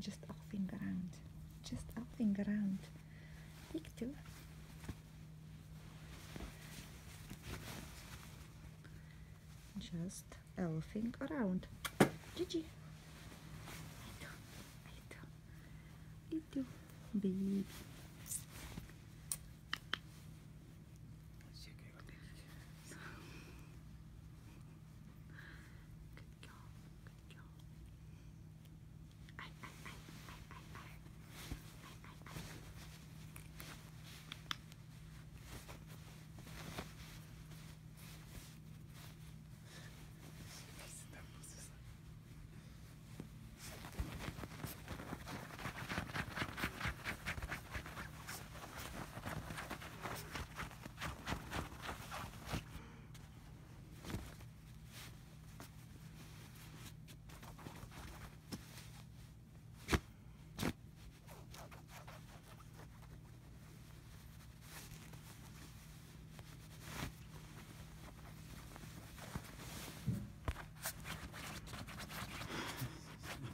just elfing around. Just elfing around. Take two. Just elfing around. Gigi. Itu. Itu. Itu. Baby.